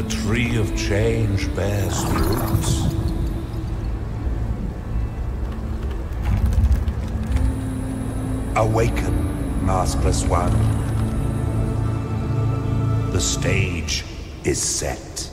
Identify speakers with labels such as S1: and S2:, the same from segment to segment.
S1: The tree of change bears fruits. Awaken, maskless one. The stage is set.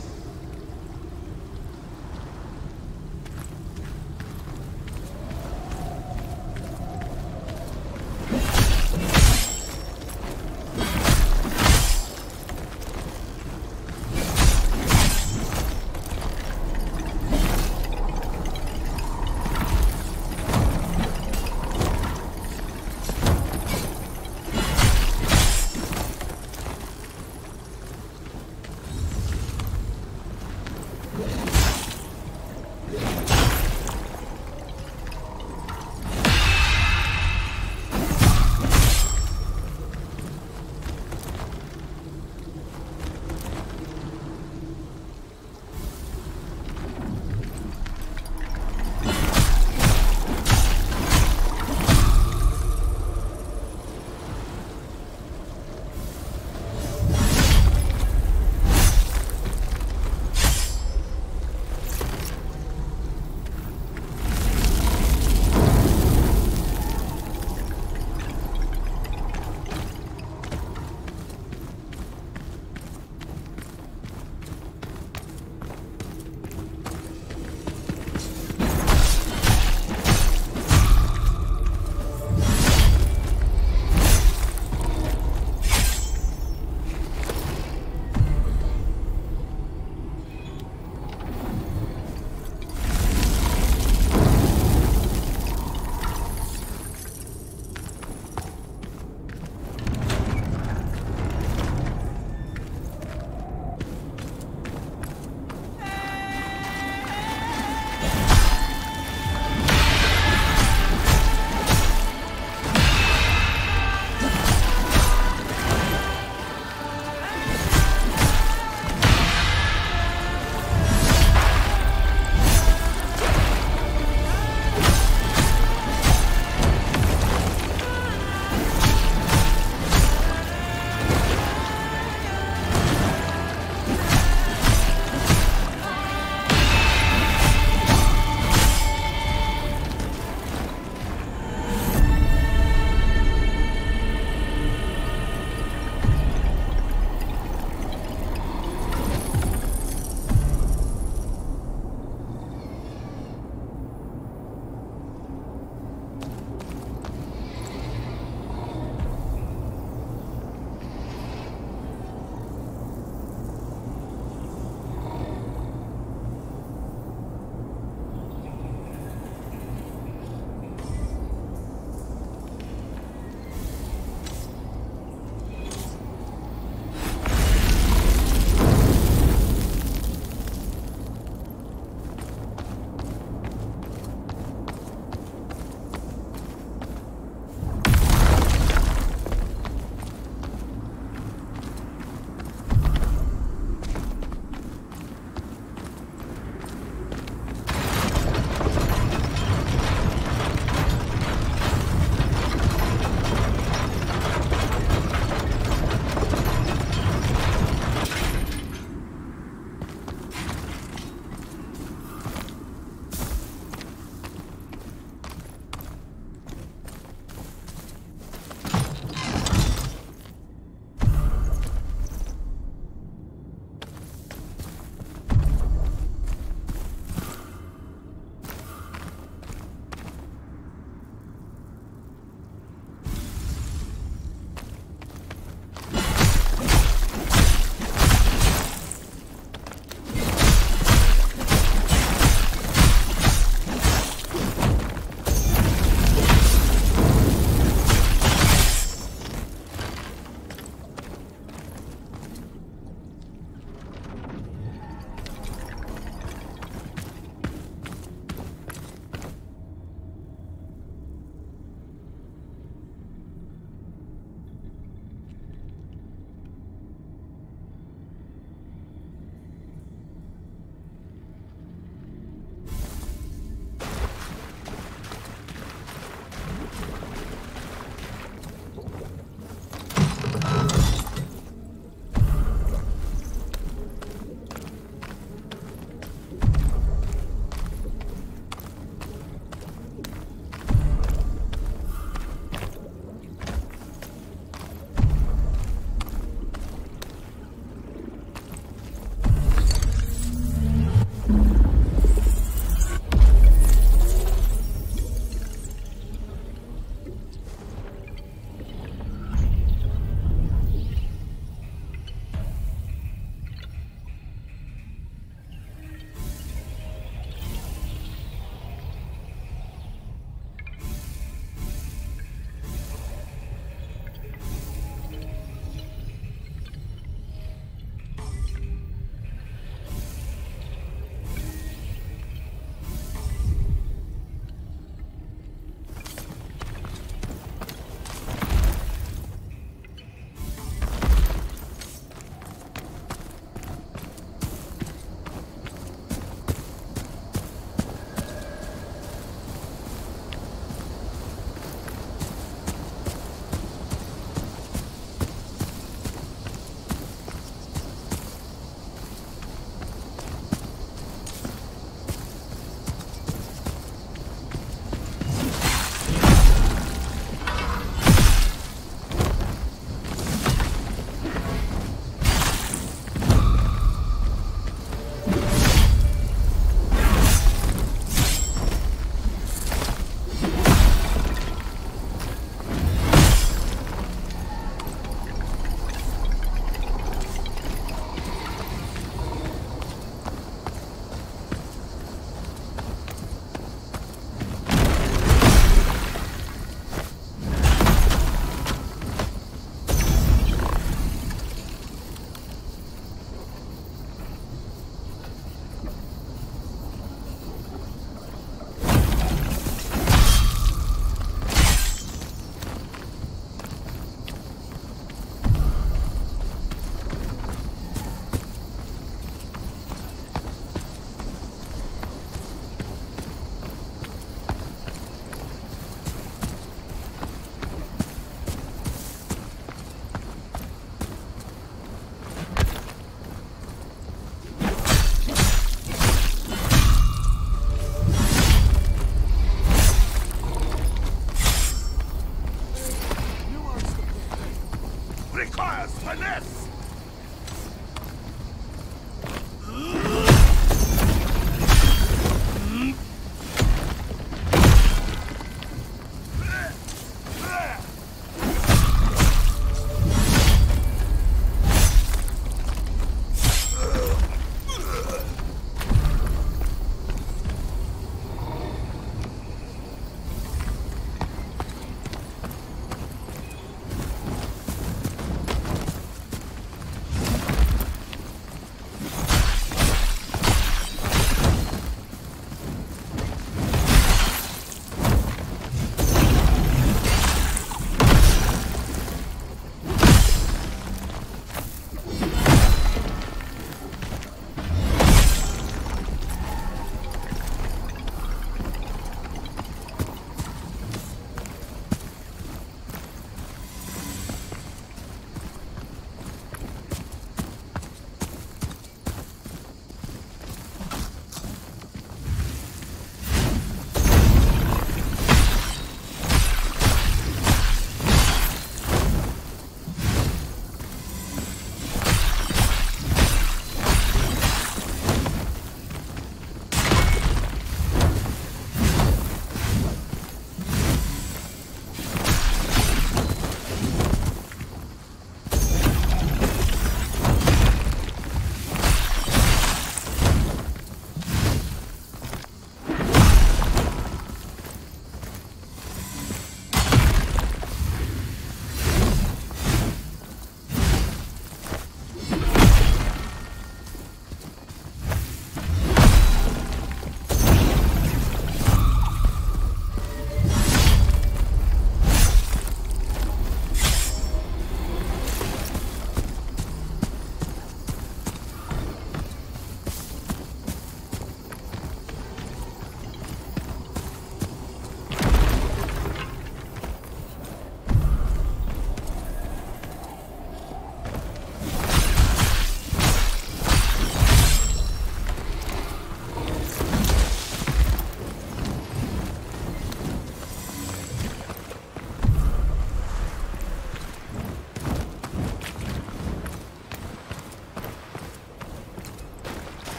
S2: requires finesse!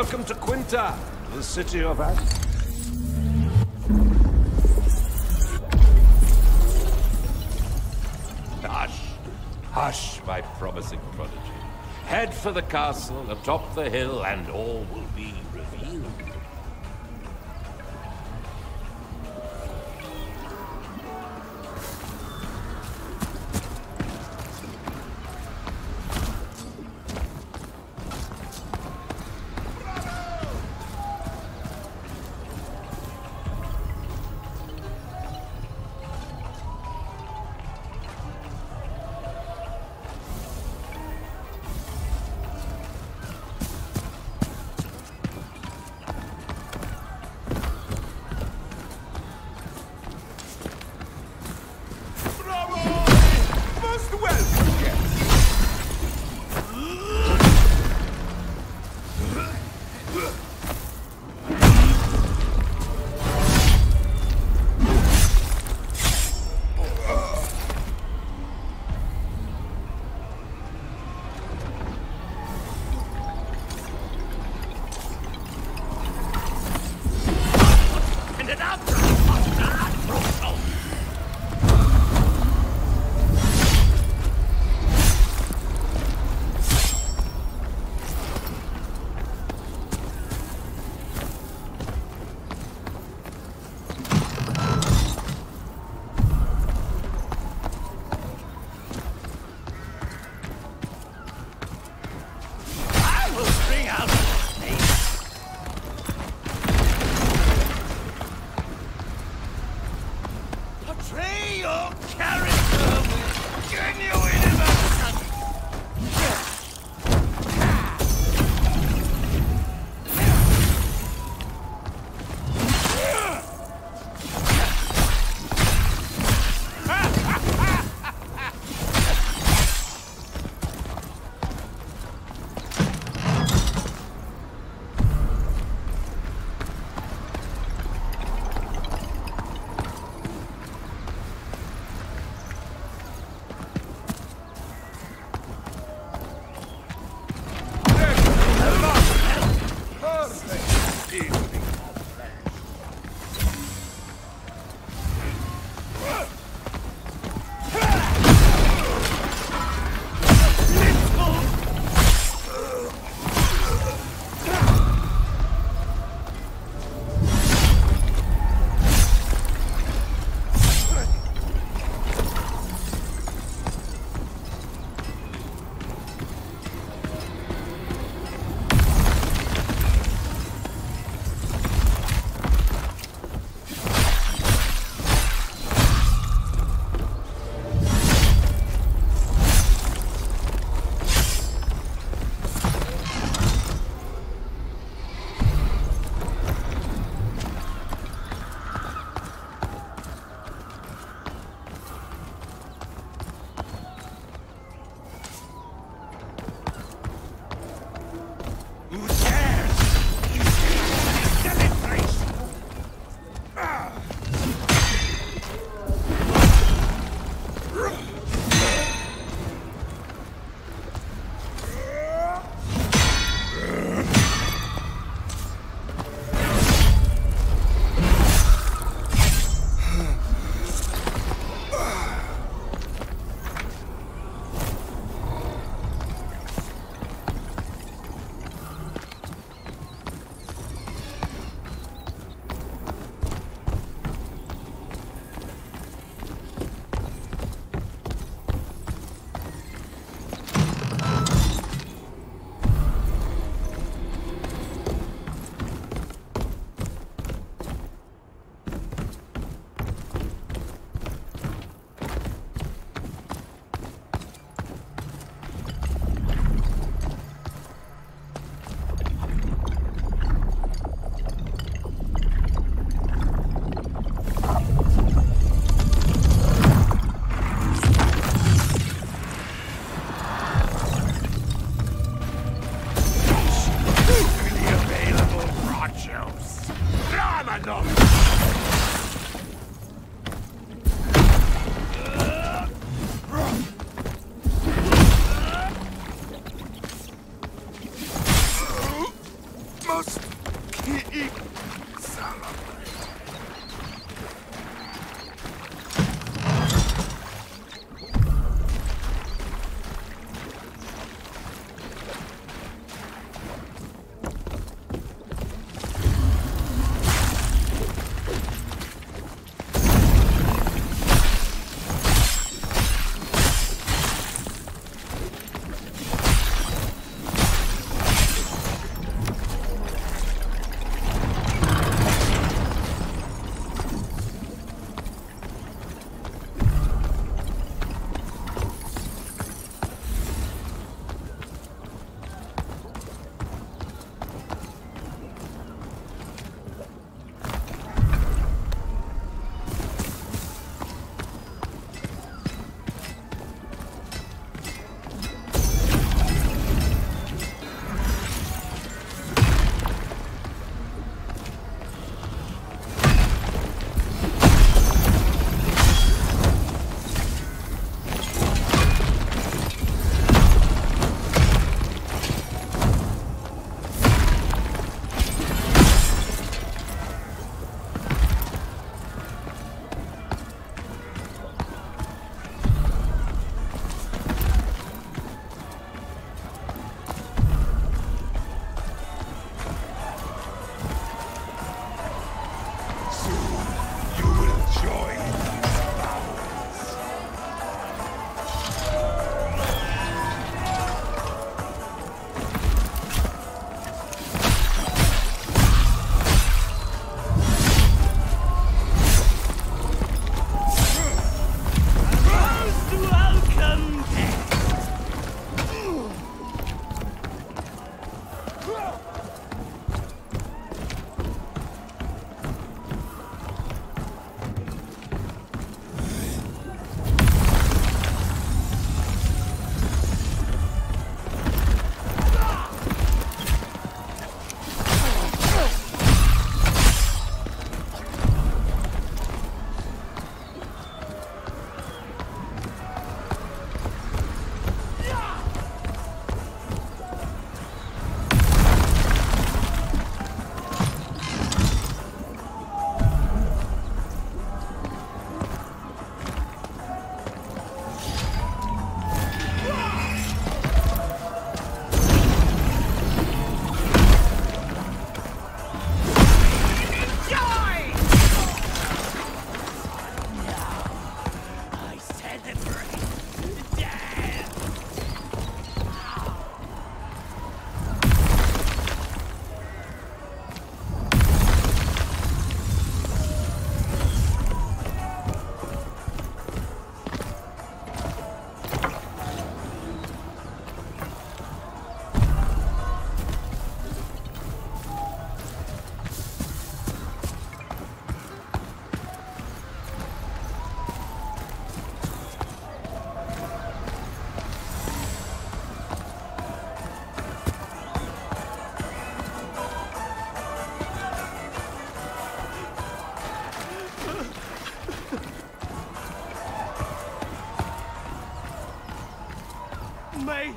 S2: Welcome to Quinta, the city of Ad. Hush, hush, my promising prodigy. Head for the castle atop the hill, and all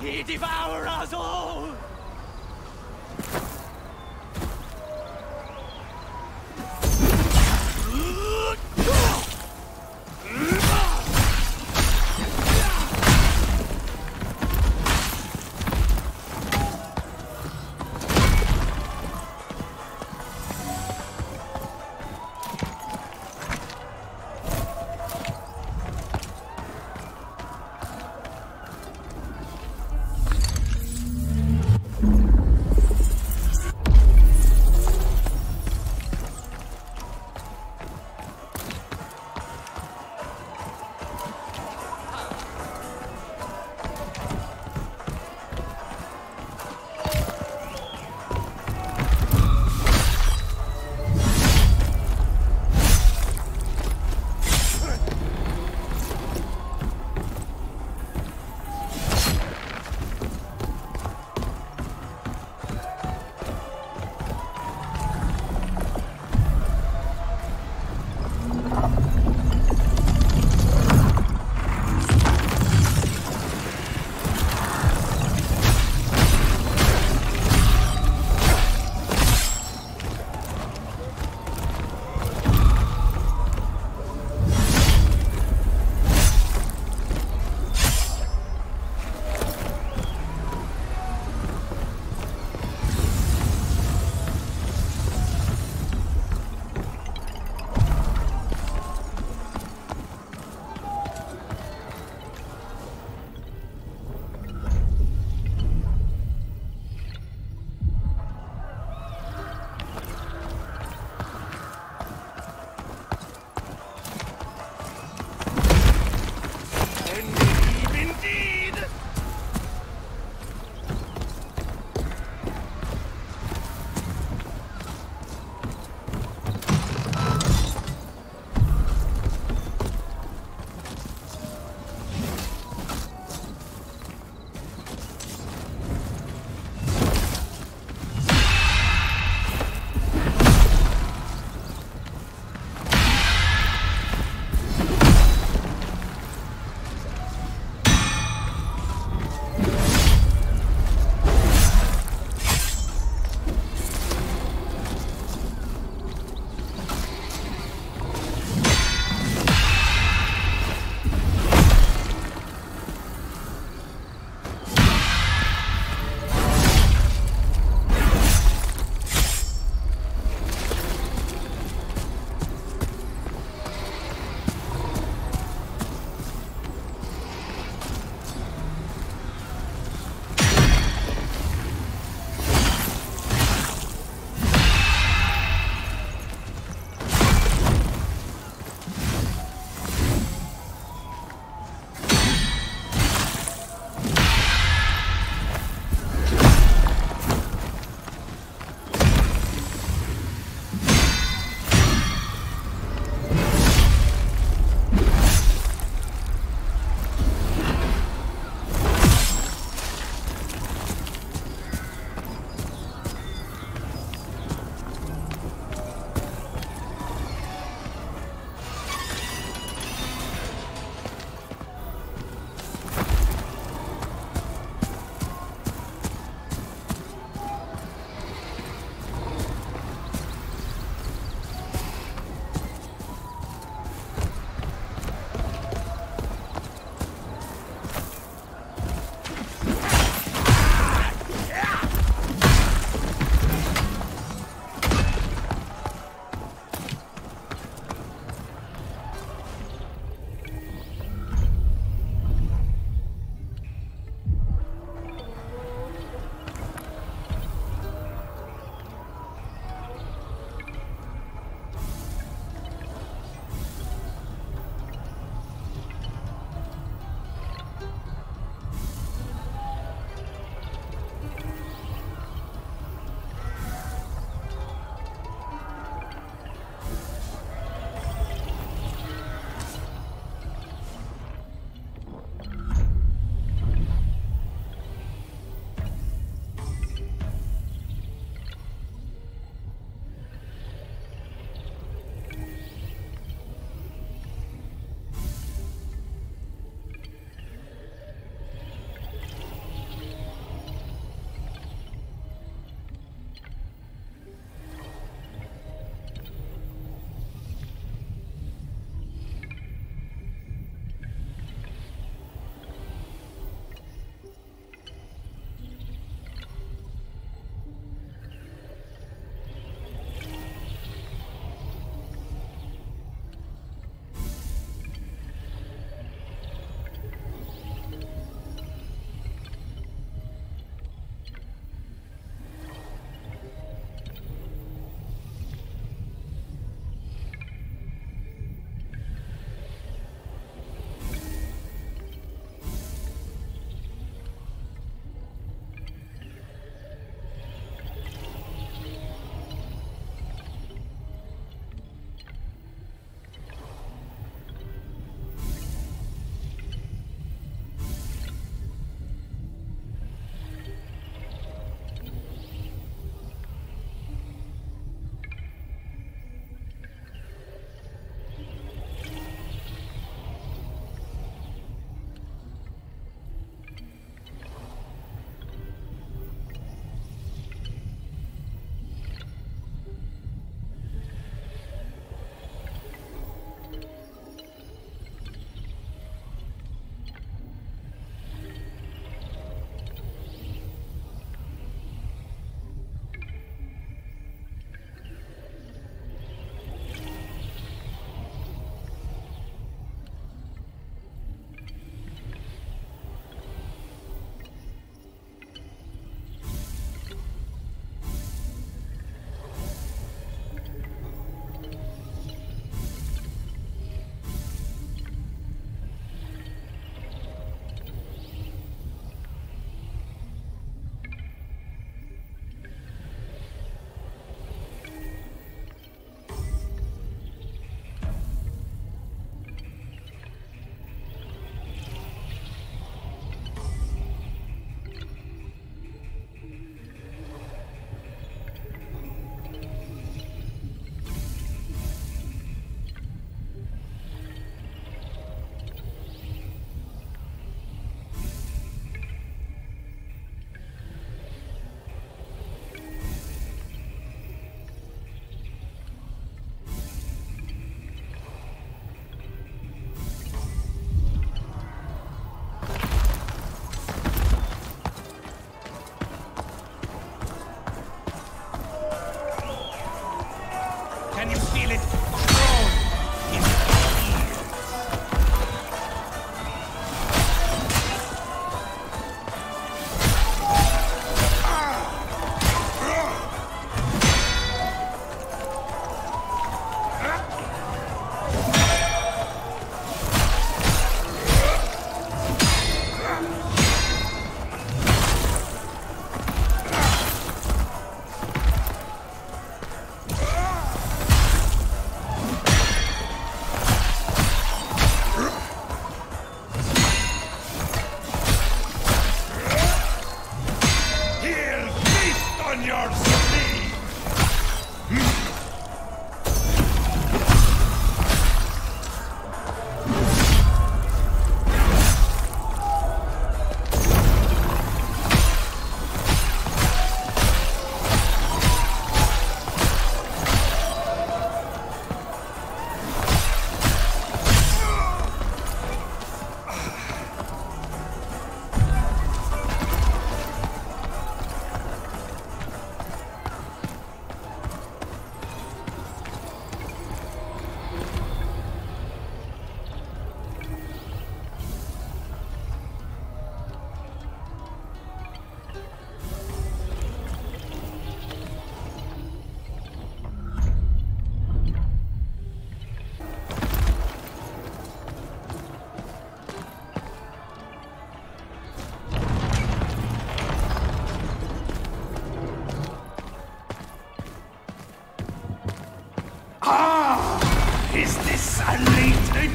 S2: he devour us all!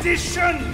S1: Late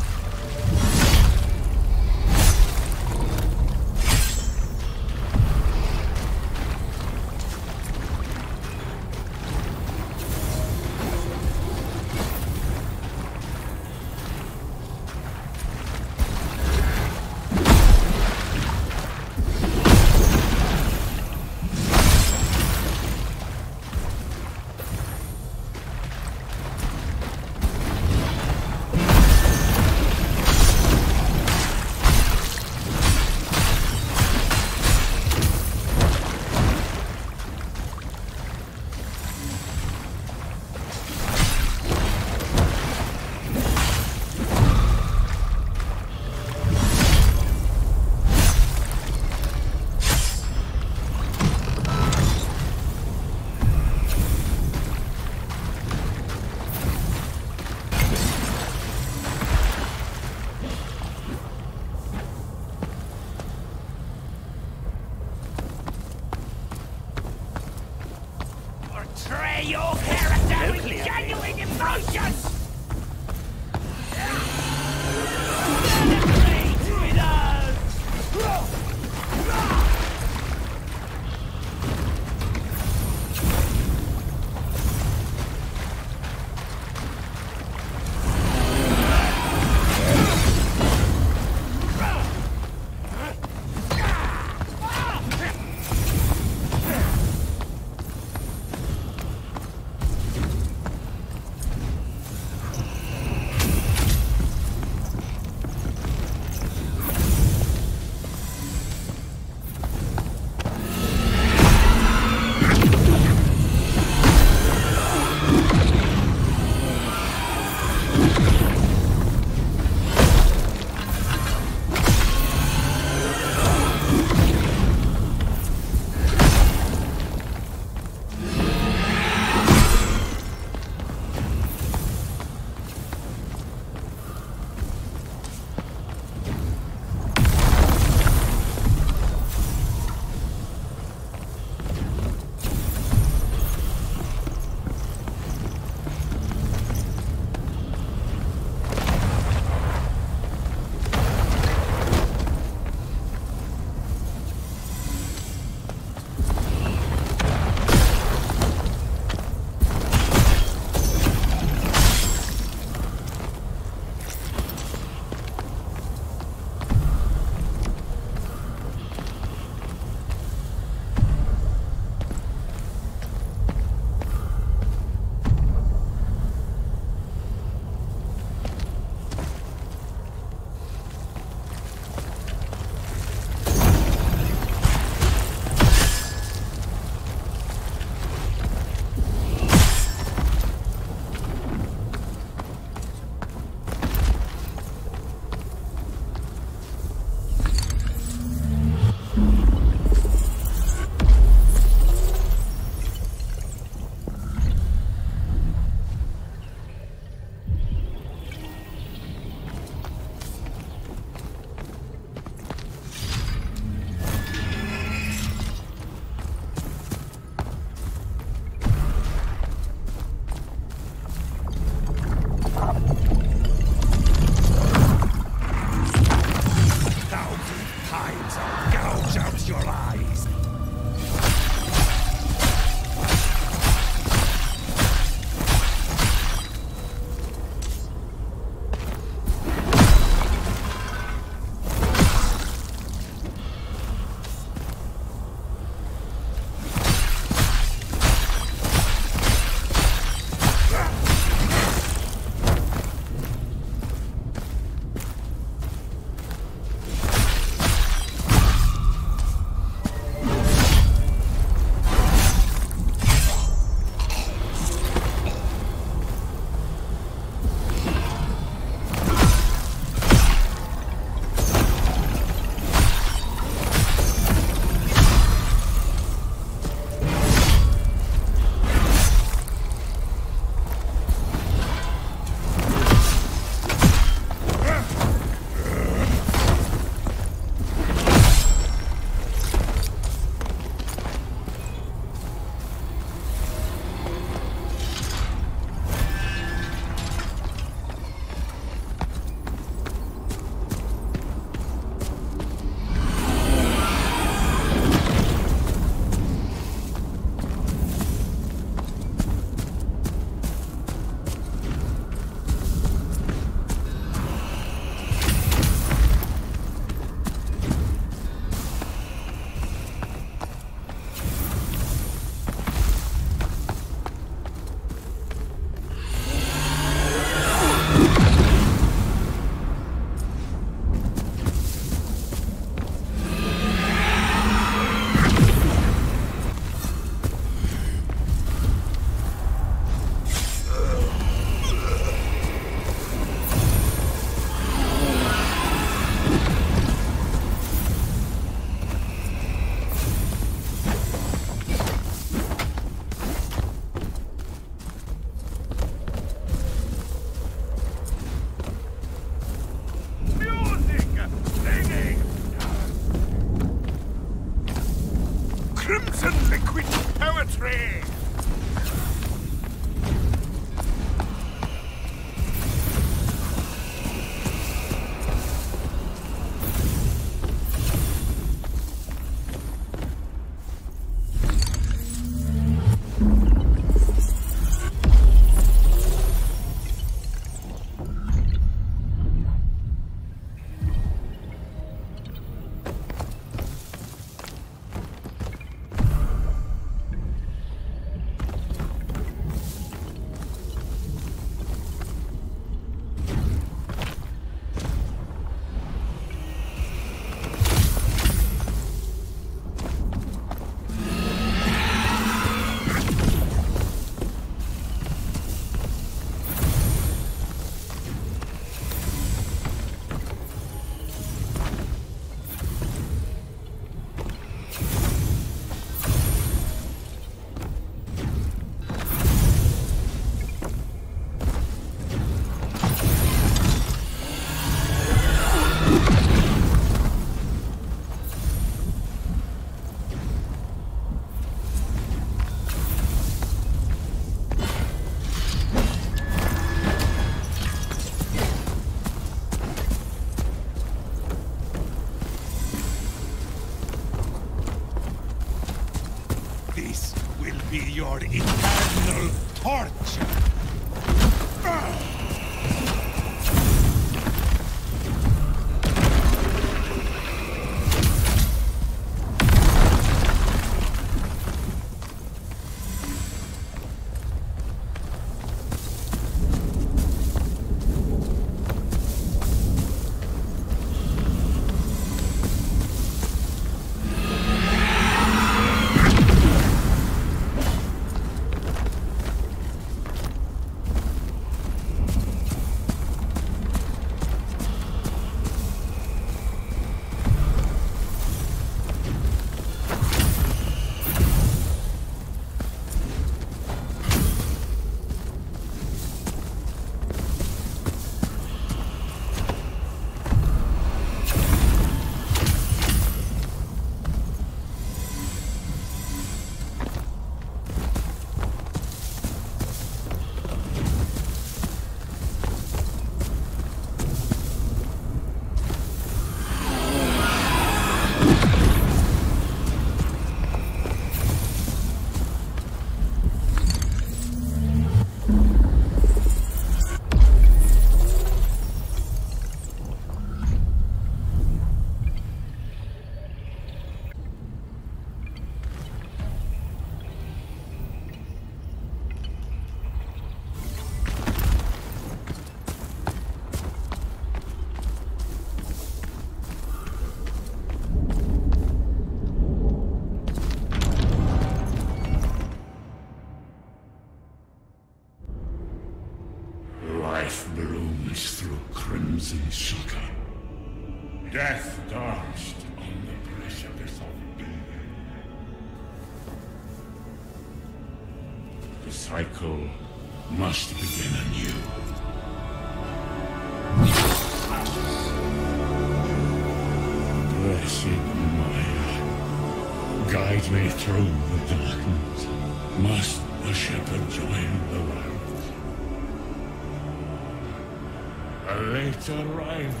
S1: the rout? A late arrival.